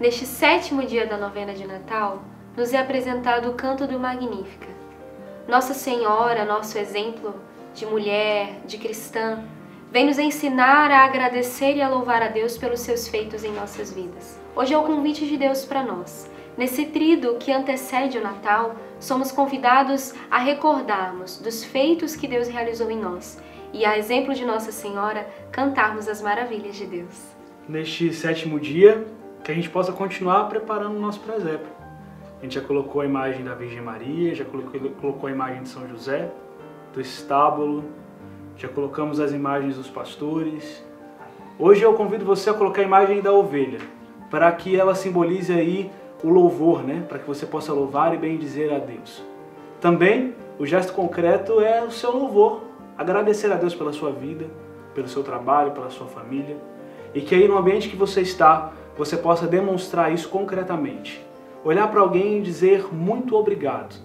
Neste sétimo dia da novena de Natal, nos é apresentado o canto do Magnífica. Nossa Senhora, nosso exemplo de mulher, de cristã, vem nos ensinar a agradecer e a louvar a Deus pelos seus feitos em nossas vidas. Hoje é o convite de Deus para nós. Nesse trido que antecede o Natal, somos convidados a recordarmos dos feitos que Deus realizou em nós e, a exemplo de Nossa Senhora, cantarmos as maravilhas de Deus. Neste sétimo dia, que a gente possa continuar preparando o nosso presépio. A gente já colocou a imagem da Virgem Maria, já colocou, colocou a imagem de São José, do estábulo, já colocamos as imagens dos pastores. Hoje eu convido você a colocar a imagem da ovelha, para que ela simbolize aí o louvor, né? Para que você possa louvar e bendizer a Deus. Também o gesto concreto é o seu louvor, agradecer a Deus pela sua vida, pelo seu trabalho, pela sua família, e que aí no ambiente que você está, você possa demonstrar isso concretamente. Olhar para alguém e dizer muito obrigado.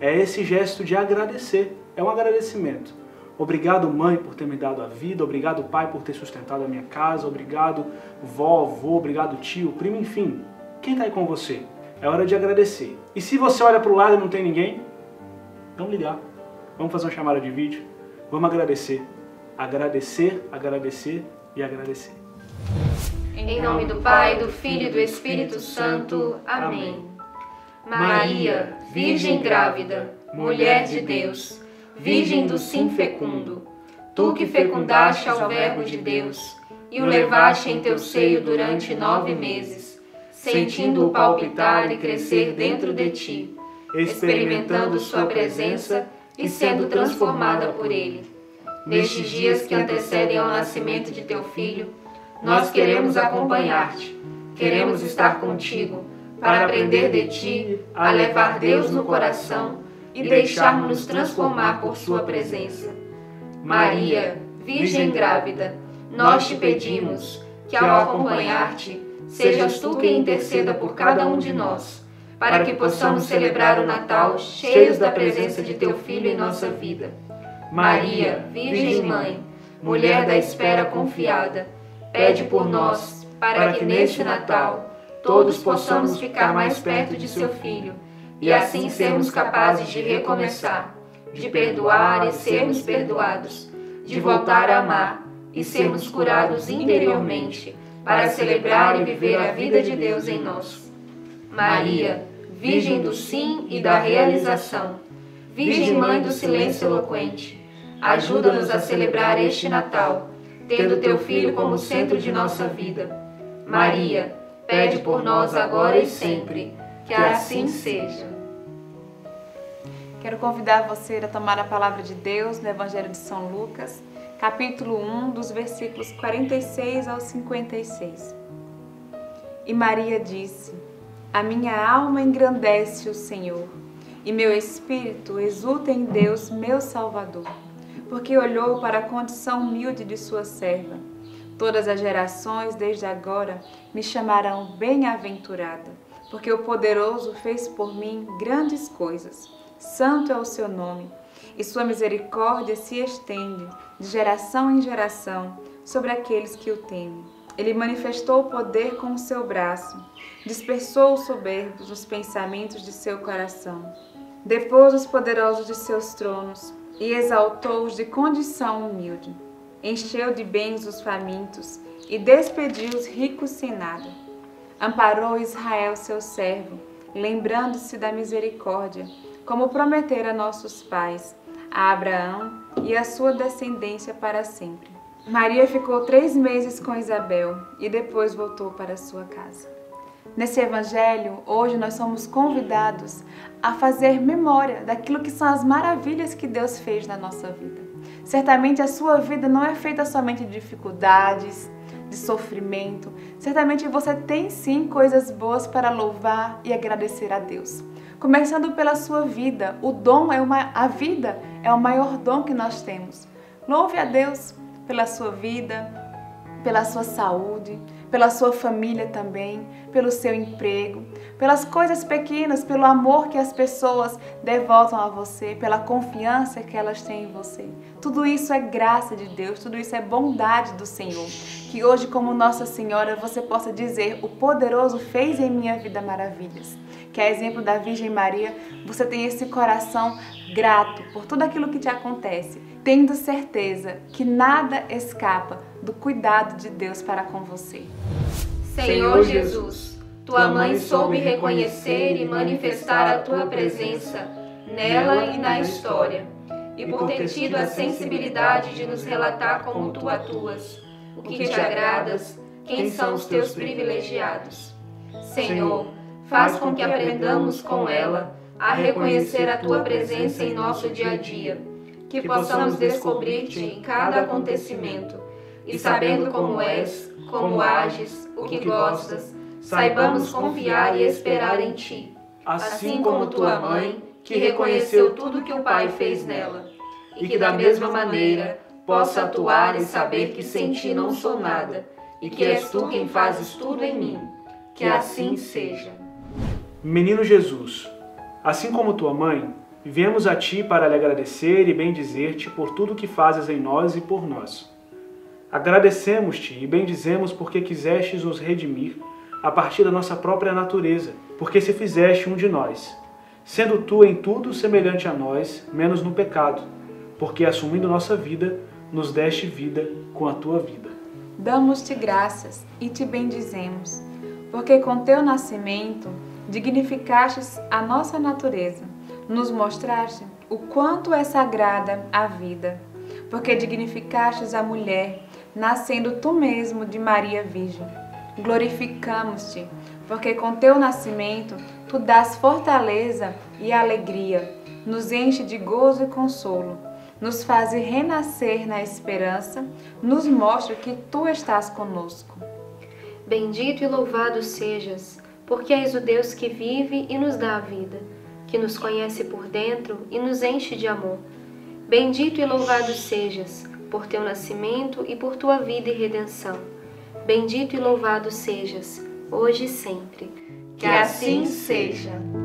É esse gesto de agradecer, é um agradecimento. Obrigado, mãe, por ter me dado a vida. Obrigado, pai, por ter sustentado a minha casa. Obrigado, vó, avô. Obrigado, tio, primo, enfim. Quem está aí com você? É hora de agradecer. E se você olha para o lado e não tem ninguém, vamos ligar. Vamos fazer uma chamada de vídeo. Vamos agradecer. Agradecer, agradecer e agradecer. Em nome do Pai, do Filho e do Espírito Santo. Amém. Maria, Virgem grávida, mulher de Deus, Virgem do sim fecundo, tu que fecundaste ao Verbo de Deus e o levaste em teu seio durante nove meses, sentindo-o palpitar e crescer dentro de ti, experimentando sua presença e sendo transformada por ele. Nestes dias que antecedem ao nascimento de teu filho, nós queremos acompanhar-te, queremos estar contigo para aprender de ti a levar Deus no coração e deixarmos-nos transformar por sua presença. Maria, Virgem grávida, nós te pedimos que ao acompanhar-te, sejas tu quem interceda por cada um de nós, para que possamos celebrar o Natal cheios da presença de teu Filho em nossa vida. Maria, Virgem Mãe, mulher da espera confiada, pede por nós, para que neste Natal todos possamos ficar mais perto de seu Filho e assim sermos capazes de recomeçar, de perdoar e sermos perdoados, de voltar a amar e sermos curados interiormente para celebrar e viver a vida de Deus em nós. Maria, Virgem do sim e da realização, Virgem Mãe do silêncio eloquente, ajuda-nos a celebrar este Natal, tendo teu Filho como centro de nossa vida. Maria, pede por nós agora e sempre, que assim seja. Quero convidar você a tomar a palavra de Deus no Evangelho de São Lucas, capítulo 1, dos versículos 46 ao 56. E Maria disse: A minha alma engrandece o Senhor, e meu espírito exulta em Deus, meu Salvador, porque olhou para a condição humilde de sua serva. Todas as gerações, desde agora, me chamarão bem-aventurada, porque o poderoso fez por mim grandes coisas Santo é o seu nome, e sua misericórdia se estende de geração em geração sobre aqueles que o temem. Ele manifestou o poder com o seu braço, dispersou os soberbos nos pensamentos de seu coração, depôs os poderosos de seus tronos e exaltou os de condição humilde. Encheu de bens os famintos e despediu os ricos sem nada. Amparou Israel, seu servo, lembrando-se da misericórdia como prometera a nossos pais, a Abraão e a sua descendência para sempre. Maria ficou três meses com Isabel e depois voltou para sua casa. Nesse evangelho, hoje nós somos convidados a fazer memória daquilo que são as maravilhas que Deus fez na nossa vida. Certamente a sua vida não é feita somente de dificuldades, de sofrimento. Certamente você tem sim coisas boas para louvar e agradecer a Deus começando pela sua vida. O dom é uma a vida é o maior dom que nós temos. Louve a Deus pela sua vida, pela sua saúde, pela sua família também, pelo seu emprego, pelas coisas pequenas, pelo amor que as pessoas devotam a você, pela confiança que elas têm em você. Tudo isso é graça de Deus, tudo isso é bondade do Senhor. Que hoje, como Nossa Senhora, você possa dizer: O poderoso fez em minha vida maravilhas. Que é exemplo da Virgem Maria, você tem esse coração grato por tudo aquilo que te acontece, tendo certeza que nada escapa do cuidado de Deus para com você. Senhor Jesus, tua mãe soube reconhecer e manifestar a tua presença nela e na história, e por ter tido a sensibilidade de nos relatar como tu atuas, o que te agradas, quem são os teus privilegiados. Senhor, faz com que aprendamos com ela a reconhecer a tua presença em nosso dia a dia, que possamos descobrir-te em cada acontecimento e sabendo como és, como ages, o que gostas, saibamos confiar e esperar em ti, assim como tua mãe, que reconheceu tudo que o Pai fez nela, e que da mesma maneira possa atuar e saber que sem ti não sou nada, e que és tu quem fazes tudo em mim. Que assim seja. Menino Jesus, assim como tua mãe, viemos a ti para lhe agradecer e bendizer-te por tudo que fazes em nós e por nós. Agradecemos-te e bendizemos porque quisestes nos redimir a partir da nossa própria natureza, porque se fizeste um de nós, sendo tu em tudo semelhante a nós, menos no pecado, porque assumindo nossa vida, nos deste vida com a tua vida. Damos-te graças e te bendizemos, porque com teu nascimento dignificastes a nossa natureza, nos mostraste o quanto é sagrada a vida, porque dignificastes a mulher nascendo tu mesmo de Maria Virgem. Glorificamos-te, porque com teu nascimento tu dás fortaleza e alegria, nos enche de gozo e consolo, nos faz renascer na esperança, nos mostra que tu estás conosco. Bendito e louvado sejas, porque és o Deus que vive e nos dá a vida, que nos conhece por dentro e nos enche de amor. Bendito e louvado sejas, por teu nascimento e por tua vida e redenção. Bendito e louvado sejas, hoje e sempre. Que assim seja.